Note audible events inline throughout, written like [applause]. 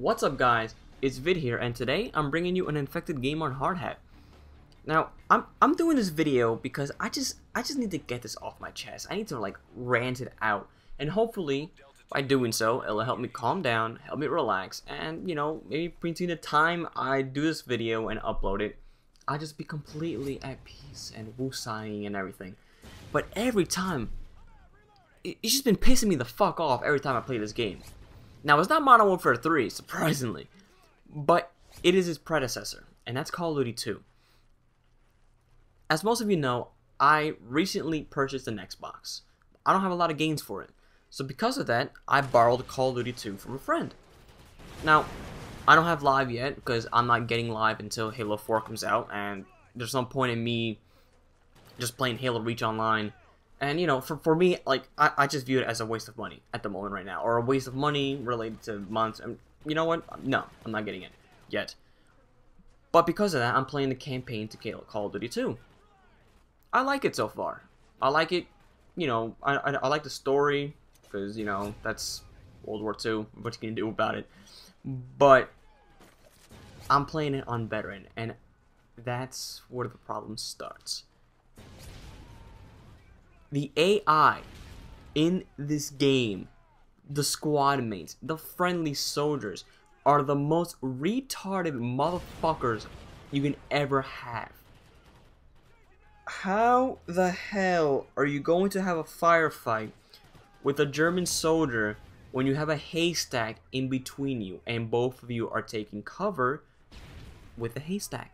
What's up guys, it's Vit here and today I'm bringing you an infected game on Hardhat. Now, I'm, I'm doing this video because I just I just need to get this off my chest. I need to like rant it out and hopefully by doing so it'll help me calm down, help me relax and you know maybe between the time I do this video and upload it I just be completely at peace and woosahing and everything. But every time it's just been pissing me the fuck off every time I play this game. Now, it's not Modern Warfare 3, surprisingly, but it is its predecessor, and that's Call of Duty 2. As most of you know, I recently purchased an Xbox. I don't have a lot of games for it, so because of that, I borrowed Call of Duty 2 from a friend. Now, I don't have live yet because I'm not getting live until Halo 4 comes out, and there's no point in me just playing Halo Reach Online and you know, for, for me, like I, I just view it as a waste of money at the moment right now, or a waste of money related to months. And you know what? No, I'm not getting it yet. But because of that, I'm playing the campaign to Call of Duty 2. I like it so far. I like it. You know, I, I, I like the story because you know that's World War II. What you can do about it? But I'm playing it on veteran, and that's where the problem starts the AI in this game, the squad mates, the friendly soldiers, are the most retarded motherfuckers you can ever have. How the hell are you going to have a firefight with a German soldier when you have a haystack in between you and both of you are taking cover with the haystack?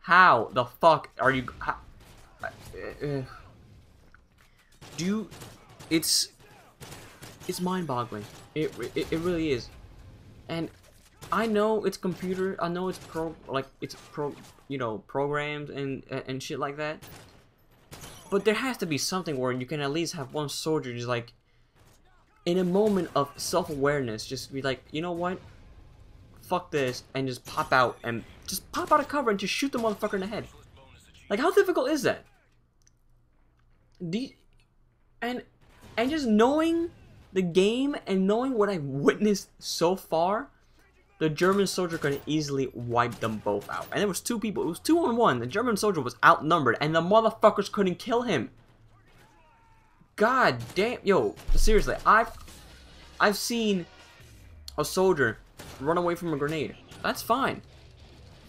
How the fuck are you... How, uh, uh, do you... it's it's mind-boggling. It, it it really is, and I know it's computer. I know it's pro like it's pro you know programmed and and shit like that. But there has to be something where you can at least have one soldier just like in a moment of self-awareness just be like, you know what? Fuck this and just pop out and just pop out of cover and just shoot the motherfucker in the head. Like how difficult is that? You, and and just knowing the game and knowing what I've witnessed so far, the German soldier could easily wipe them both out. And there was two people. It was two on one. The German soldier was outnumbered, and the motherfuckers couldn't kill him. God damn, yo, seriously, I've I've seen a soldier run away from a grenade. That's fine.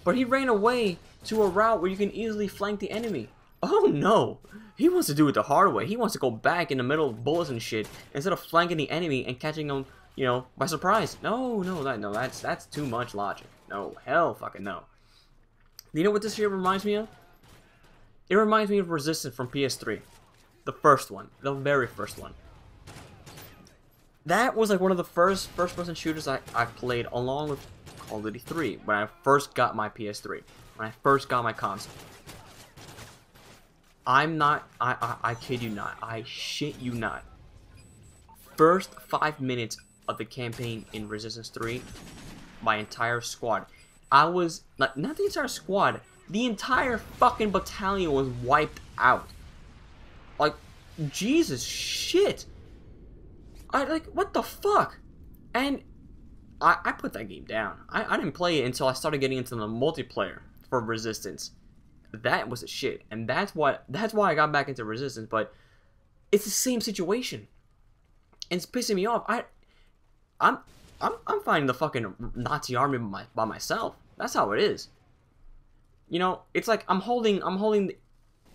But he ran away to a route where you can easily flank the enemy. Oh no! He wants to do it the hard way. He wants to go back in the middle of bullets and shit instead of flanking the enemy and catching them, you know, by surprise. No, no, that no, that's that's too much logic. No, hell fucking no. You know what this here reminds me of? It reminds me of Resistance from PS3. The first one. The very first one. That was like one of the first first-person shooters I, I played along with Call of Duty 3 when I first got my PS3. When I first got my console. I'm not, I, I, I kid you not, I shit you not. First five minutes of the campaign in Resistance 3, my entire squad, I was, not, not the entire squad, the entire fucking battalion was wiped out. Like, Jesus shit. I, like, what the fuck? And I, I put that game down. I, I didn't play it until I started getting into the multiplayer for Resistance that was a shit, and that's why that's why I got back into Resistance. But it's the same situation, and it's pissing me off. I, I'm I'm I'm fighting the fucking Nazi army by, by myself. That's how it is. You know, it's like I'm holding I'm holding the,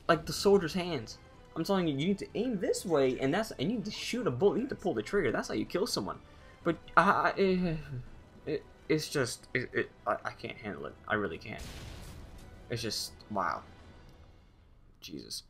like the soldier's hands. I'm telling you, you need to aim this way, and that's and you need to shoot a bullet. You need to pull the trigger. That's how you kill someone. But I, it, [sighs] it, it's just it, it I, I can't handle it. I really can't. It's just, wow. Jesus.